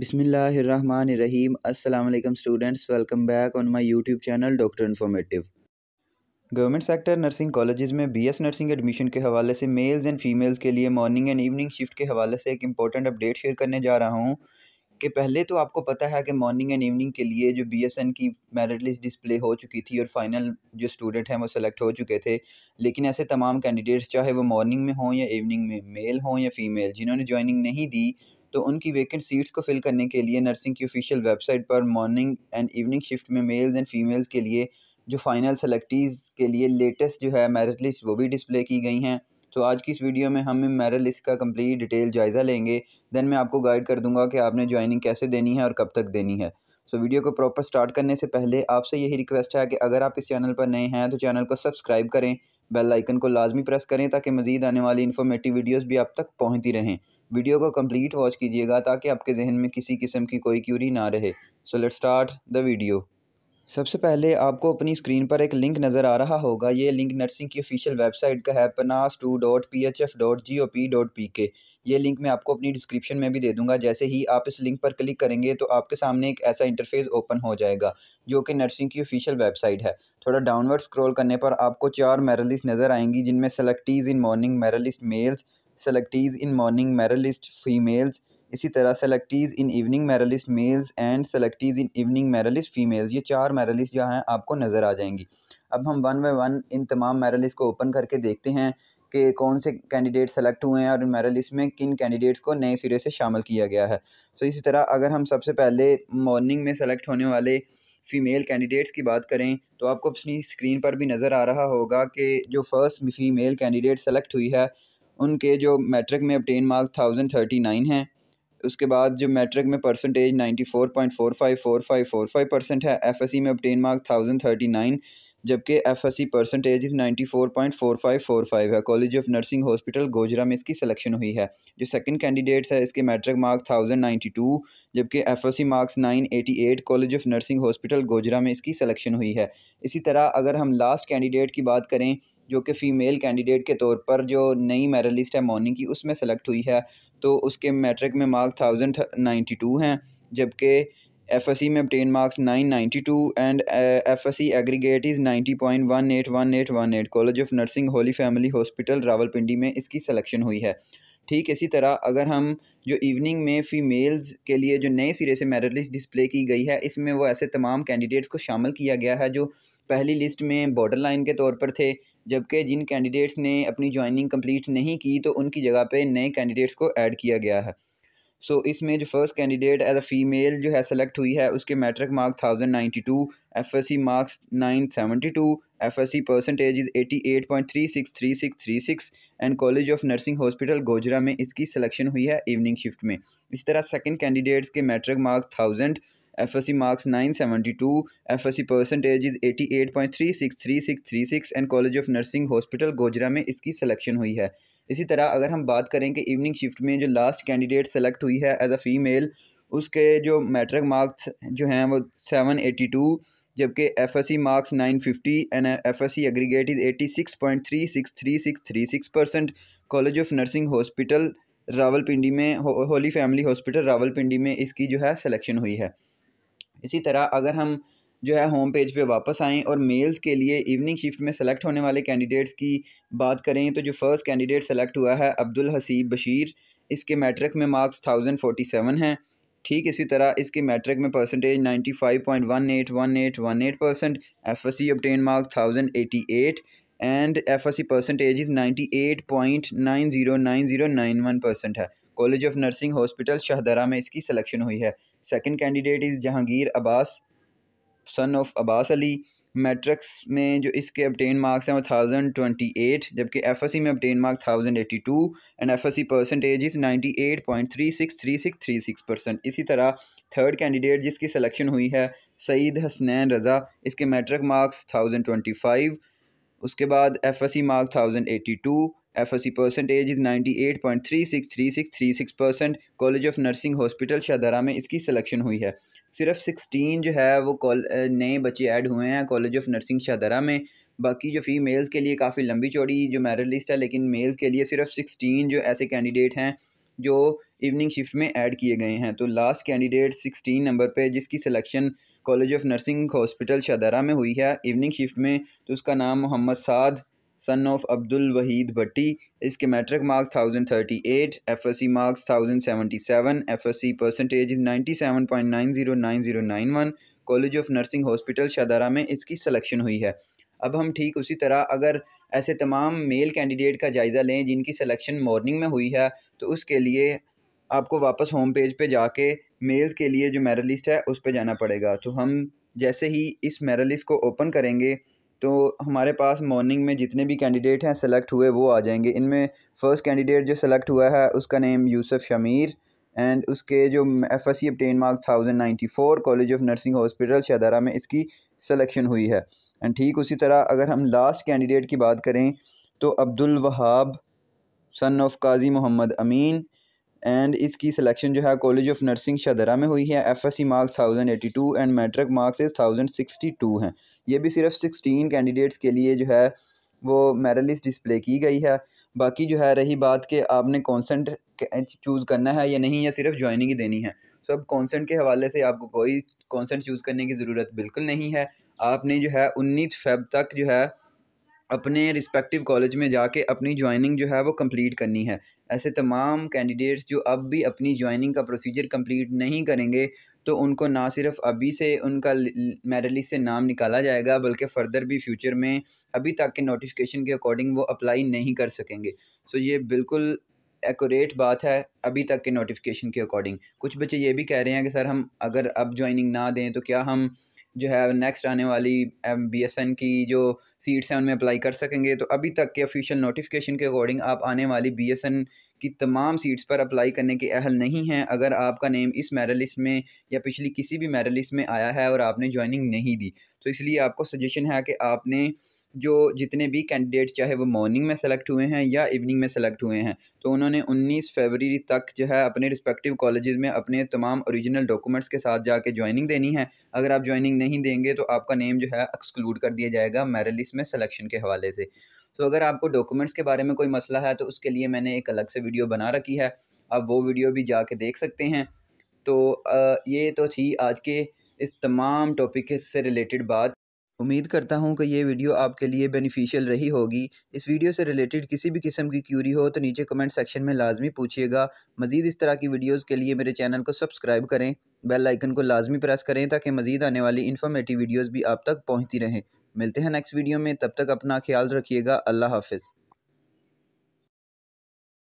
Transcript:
बिसमीम अल्लाम students, welcome back on my YouTube channel doctor informative. Government sector nursing colleges में BS nursing admission के हवाले से mails and females के लिए मॉर्निंग एंड इवनिंग शिफ्ट के हवाले से एक इंपॉर्टेंट अपडेट शेयर करने जा रहा हूँ। कि पहले तो आपको पता है कि मॉर्निंग एंड इवनिंग के लिए जो बीएसएन की मेरिट लिस्ट डिस्प्ले हो चुकी थी और फाइनल जो स्टूडेंट हैं वो सेलेक्ट हो चुके थे। लेकिन ऐसे तमाम कैंडिडेट्स चाहे वो मॉर्निंग में हों या इवनिंग में मेल हों या फीमेल जिन्होंने ज्वाइनिंग नहीं दी तो उनकी वेकेंट सीट्स को फिल करने के लिए नर्सिंग की ऑफिशियल वेबसाइट पर मॉर्निंग एंड इवनिंग शिफ्ट में मेल्स एंड फीमेल्स के लिए जो फाइनल सेलेक्टीज़ के लिए लेटेस्ट जो है मेरिट लिस्ट वो भी डिस्प्ले की गई हैं। तो आज की इस वीडियो में हम मेरिट लिस्ट का कंप्लीट डिटेल जायज़ा लेंगे। देन मैं आपको गाइड कर दूँगा कि आपने ज्वाइनिंग कैसे देनी है और कब तक देनी है। सो so, वीडियो को प्रॉपर स्टार्ट करने से पहले आपसे यही रिक्वेस्ट है कि अगर आप इस चैनल पर नए हैं तो चैनल को सब्सक्राइब करें। बेल आइकन को लाजमी प्रेस करें ताकि मज़ीद आने वाली इन्फॉर्मेटिव वीडियोज़ भी आप तक पहुँचती रहें। वीडियो को कंप्लीट वॉच कीजिएगा ताकि आपके जहन में किसी किस्म की कोई क्यूरी ना रहे। So let start the video सबसे पहले आपको अपनी स्क्रीन पर एक लिंक नज़र आ रहा होगा। ये लिंक नर्सिंग की ऑफिशियल वेबसाइट का है पनास two dot P H F dot G O P dot P K ये लिंक मैं आपको अपनी डिस्क्रिप्शन में भी दे दूँगा। जैसे ही आप इस लिंक पर क्लिक करेंगे तो आपके सामने एक ऐसा इंटरफेस ओपन हो जाएगा, जो कि नर्सिंग की ऑफिशियल वेबसाइट है। थोड़ा डाउनवर्ड स्क्रॉल करने पर आपको चार मेरलिस्ट नज़र आएँगी, जिनमें selectees in morning merit list males selectees in morning merit list females इसी तरह selectees in evening merit list males and selectees in evening merit list females ये चार मेरलिस्ट जो हैं, आपको नज़र आ जाएँगी। अब हम वन बाई वन इन तमाम मेरलिस्ट को ओपन करके देखते हैं कि कौन से कैंडिडेट सेलेक्ट हुए हैं और इन मेरलिस्ट में किन कैंडिडेट्स को नए सिरे से शामिल किया गया है। सो इसी तरह अगर हम सबसे पहले मॉर्निंग में सेलेक्ट होने वाले फ़ीमेल कैंडिडेट्स की बात करें तो आपको अपनी स्क्रीन पर भी नज़र आ रहा होगा कि जो फ़र्स्ट फ़ीमेल कैंडिडेट सेलेक्ट हुई है, उनके जो मैट्रिक में obtain marks thousand thirty nine हैं। उसके बाद जो मैट्रिक में percentage ninety four point four five four five four five percent है एफ़ एस सी में obtain mark thousand thirty nine जबकि F S C percentage ninety four point four five four five है। College of nursing hospital Gojra में इसकी selection हुई है। जो second candidates है, इसके matric marks thousand ninety two जबकि F S C marks nine eighty eight college of nursing hospital Gojra में इसकी सिलेक्शन हुई है। इसी तरह अगर हम लास्ट कैंडिडेट की बात करें, जो कि फ़ीमेल कैंडिडेट के तौर पर जो नई मेरलिस्ट है मॉर्निंग की, उसमें सेलेक्ट हुई है तो उसके मैट्रिक में मार्क्स थाउज़ेंड नाइन्टी टू हैं, जबकि एफ़ एस सी में obtain marks nine ninety two and F S C aggregate is ninety point one eight one eight one eight college of nursing Holy Family Hospital Rawalpindi में इसकी selection हुई है। ठीक इसी तरह अगर हम जो इवनिंग में फ़ीमेल्स के लिए जो नए सिरे से मेरिट लिस्ट डिस्प्ले की गई है, इसमें वो ऐसे तमाम कैंडिडेट्स को शामिल किया गया है जो पहली लिस्ट में बॉर्डर लाइन के तौर पर थे, जबकि जिन कैंडिडेट्स ने अपनी ज्वाइनिंग कंप्लीट नहीं की तो उनकी जगह पे नए कैंडिडेट्स को ऐड किया गया है। सो so, इसमें जो first candidate as a female जो है सेलेक्ट हुई है उसके matric marks thousand ninety two F S C marks nine seventy two F S C percentage is eighty eight point three six three six three six and college of nursing hospital Gojra में इसकी selection हुई है evening shift में। इस तरह second candidates के matric marks thousand F S C marks nine seventy two F S C percentage is eighty eight point three six three six three six and college of nursing hospital Gojra में इसकी selection हुई है। इसी तरह अगर हम बात करें कि इवनिंग शिफ्ट में जो लास्ट कैंडिडेट सेलेक्ट हुई है एज अ फ़ीमेल उसके जो मैट्रिक मार्क्स जो हैं वो सेवन एटी टू जबकि F S C marks nine fifty and F S C aggregate is eighty six point three six three six three six percent college of nursing hospital Rawalpindi में Holi family hospital Rawalpindi में इसकी जो है selection हुई है। इसी तरह अगर हम जो है होम पेज पे वापस आएँ और मेल्स के लिए इवनिंग शिफ्ट में सेलेक्ट होने वाले कैंडिडेट्स की बात करें तो जो फ़र्स्ट कैंडिडेट सेलेक्ट हुआ है अब्दुल हसीब बशीर, इसके मैट्रिक में मार्क्स थाउज़ेंड फोर्टी सेवन हैं। ठीक इसी तरह इसके मैट्रिक में percentage ninety five point one eight one eight one eight percent F S C obtain mark thousand eighty eight and F S C percentage is ninety eight point nine zero nine zero nine one percent है। College of nursing hospital Shahdara में इसकी selection हुई है। Second candidate is Jahangir Abbas son of Abbas Ali matrix में जो इसके obtain marks हैं वो थाउज़ेंड ट्वेंटी एट जबकि एफ़ एस सी में obtain marks thousand eighty two and F S C percentage is ninety eight point three six three six three six percent इसी तरह third candidate जिसकी selection हुई है, सईद हसनैन रज़ा, इसके matric marks thousand twenty five उसके बाद F S C mark thousand eighty two F S C percentage is ninety eight point three six three six three six percent college of nursing hospital Shahdara में इसकी selection हुई है। सिर्फ़ sixteen जो है, वो कॉल नए बच्चे ऐड हुए हैं कॉलेज ऑफ़ नर्सिंग शाहदरा में। बाकी जो फ़ीमेल्स के लिए काफ़ी लंबी चौड़ी जो मेरिट लिस्ट है, लेकिन मेल्स के लिए सिर्फ़ सिक्सटीन जो ऐसे कैंडिडेट हैं, जो इवनिंग शिफ्ट में ऐड किए गए हैं। तो लास्ट कैंडिडेट सिक्सटीन नंबर पे जिसकी selection college of nursing hospital Shahdara में हुई है इवनिंग शिफ्ट में तो उसका नाम मोहम्मद साद सन ऑफ़ अब्दुल वहीद भट्टी इसके matric marks thousand thirty eight F S C marks thousand seventy seven F S C percentage ninety seven point nine zero nine zero nine one college of nursing hospital Shahdara में इसकी selection हुई है। अब हम ठीक उसी तरह अगर ऐसे तमाम मेल कैंडिडेट का जायज़ा लें जिनकी सिलेक्शन मॉर्निंग में हुई है तो उसके लिए आपको वापस होम पेज पे जाके मेल्स के लिए जो मेरा लिस्ट है उस पर जाना पड़ेगा। तो हम जैसे ही इस मेरा लिस्ट को ओपन करेंगे तो हमारे पास मॉर्निंग में जितने भी कैंडिडेट हैं सेलेक्ट हुए, वो आ जाएँगे। इनमें फ़र्स्ट कैंडिडेट जो सेलेक्ट हुआ है, उसका नेम यूसुफ शमीर एंड उसके जो F S C obtain marks thousand ninety four college of nursing hospital Shahdara में इसकी सिलेक्शन हुई है। एंड ठीक उसी तरह अगर हम लास्ट कैंडिडेट की बात करें तो Abdul Wahab son of Qazi Mohammad Amin and इसकी सिलेक्शन जो है कॉलेज ऑफ़ नर्सिंग शदरा में हुई है। F S C marks thousand eighty two and matric marks is thousand sixty two हैं। ये भी सिर्फ़ सिक्सटीन कैंडिडेट्स के लिए जो है, वो मेरलिस्ट डिस्प्ले की गई है। बाकी जो है, रही बात कि आपने कॉन्सेंट चूज़ करना है या नहीं, या सिर्फ़ ज्वाइनिंग ही देनी है। सो अब कॉन्सेंट के हवाले से आपको कोई कॉन्सेंट चूज़ करने की ज़रूरत बिल्कुल नहीं है। आपने जो है, उन्नीस फेब तक जो है अपने रिस्पेक्टिव कॉलेज में जाके अपनी ज्वाइनिंग जो है वो कंप्लीट करनी है। ऐसे तमाम कैंडिडेट्स जो अब भी अपनी ज्वाइनिंग का प्रोसीजर कंप्लीट नहीं करेंगे तो उनको ना सिर्फ़ अभी से उनका मेरिट लिस्ट से नाम निकाला जाएगा, बल्कि फ़र्दर भी फ्यूचर में अभी तक के नोटिफिकेशन के अकॉर्डिंग वो अप्लाई नहीं कर सकेंगे। सो ये बिल्कुल एक्यूरेट बात है, अभी तक के नोटिफिकेशन के अकॉर्डिंग कुछ बच्चे ये भी कह रहे हैं कि, सर, हम अगर अब ज्वाइनिंग ना दें तो क्या हम जो है नेक्स्ट आने वाली बी एस एन की जो सीट्स हैं, उनमें अप्लाई कर सकेंगे। तो अभी तक के ऑफिशियल नोटिफिकेशन के अकॉर्डिंग आप आने वाली बी एस एन की तमाम सीट्स पर अप्लाई करने के अहल नहीं हैं। अगर आपका नेम इस मेरलिस्ट में या पिछली किसी भी मेरा लिस्ट में आया है और आपने ज्वाइनिंग नहीं दी तो इसलिए आपको सजेशन है कि आपने जो जितने भी कैंडिडेट चाहे वो मॉर्निंग में सेलेक्ट हुए हैं या इवनिंग में सेलेक्ट हुए हैं तो उन्होंने 19 फरवरी तक जो है अपने रिस्पेक्टिव कॉलेजेस में अपने तमाम ओरिजिनल डॉक्यूमेंट्स के साथ जाके ज्वाइनिंग देनी है। अगर आप ज्वाइनिंग नहीं देंगे तो आपका नेम जो है एक्सक्लूड कर दिया जाएगा मेरिलिस में सिलेक्शन के हवाले से। तो अगर आपको डॉक्यूमेंट्स के बारे में कोई मसला है तो उसके लिए मैंने एक अलग से वीडियो बना रखी है। आप वो वीडियो भी जाके देख सकते हैं। तो ये तो थी आज के इस तमाम टॉपिक से रिलेटेड बात। उम्मीद करता हूँ कि ये वीडियो आपके लिए बेनिफिशियल रही होगी। इस वीडियो से रिलेटेड किसी भी किस्म की क्यूरी हो तो नीचे कमेंट सेक्शन में लाजमी पूछिएगा। मज़ीद इस तरह की वीडियोज़ के लिए मेरे चैनल को सब्सक्राइब करें। बेल आइकन को लाजमी प्रेस करें, ताकि मज़ीद आने वाली इन्फॉर्मेटिव वीडियोज़ भी आप तक पहुँचती रहें। मिलते हैं नेक्स्ट वीडियो में, तब तक अपना ख्याल रखिएगा। अल्लाह हाफिज़।